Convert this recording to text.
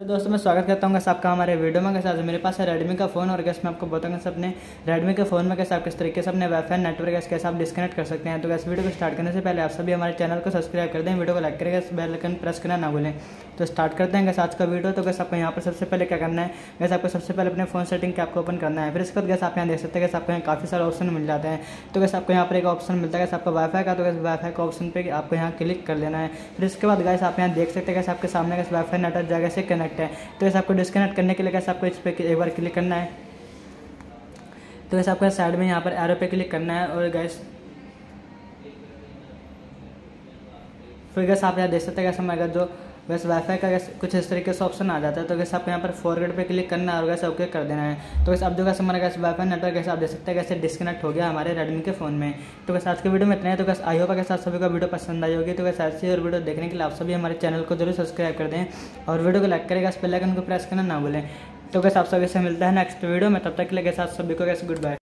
तो दोस्तों, मैं स्वागत करता हूँ कैसे आपका हमारे वीडियो में। कैसे आज मेरे पास है रेडमी का फ़ोन और कैसे मैं आपको बताऊँगा अपने रेडमी के फ़ोन में कैसे आप किस तरीके से अपने वाईफाई नेटवर्क कैसे आप डिस्कनेक्ट कर सकते हैं। तो कैसे वीडियो को स्टार्ट करने से पहले आप सभी हमारे चैनल को सब्सक्राइब कर दें। वीडियो को लाइक करेगा बेल आइकन प्रेस करना ना भूलें। तो स्टार्ट करते हैं कैसे आज का वीडियो। तो कैसे आपको यहाँ पर सबसे पहले क्या करना है? वैसे आपको सबसे पहले अपने फ़ोन सेटिंग के आपको ओपन करना है। फिर इसके बाद कैसे आप यहाँ देख सकते हैं कैसे आपको यहाँ काफ़ी सारे ऑप्शन मिल जाते हैं। तो कैसे आपको यहाँ पर एक ऑप्शन मिलता है कैसे आपका वाईफाई का। तो कैसे वाईफाई का ऑप्शन पर आपको यहाँ क्लिक कर लेना है। फिर इसके बाद गैस आप यहाँ देख सकते हैं कैसे आपके सामने कैसे वाईफाई नेटवर्क जगह से कनेक्ट है। तो ऐसे आपको डिस्कनेक्ट करने के लिए कैसे आपको इस पर एक बार क्लिक करना है। तो ऐसे आपको साइड में यहाँ पर एरो पे क्लिक करना है और गैस फिर गैस आप यहाँ देख सकते हैं कैसे हमारे जो वैसे वाईफाई का कुछ इस तरीके से ऑप्शन आ जाता है तो कैसे आपको यहाँ पर फॉरवर्ड पे क्लिक करना है और कैसे ओके कर देना है। तो कैसे अब जो कैसे हमारा कैसे वाईफाई नेटवर्क कैसे आप देख सकते हैं कैसे डिस्कनेक्ट हो गया हमारे रेडमी के फ़ोन में। तो कैसे आज के वीडियो में इतना है। तो कैसे आई होप कैसे आप सभी का वीडियो पसंद आई होगी। तो कैसे ऐसी और वीडियो देखने के लिए आप सभी हमारे चैनल को ज़रूर सब्सक्राइब कर दें और वीडियो को लाइक करेगा इस आइकन को प्रेस करना ना भूलें। तो कैसे आप सभी से मिलता है नेक्स्ट वीडियो में। तब तक के लिए कैसे आप सभी को कैसे गुड बाय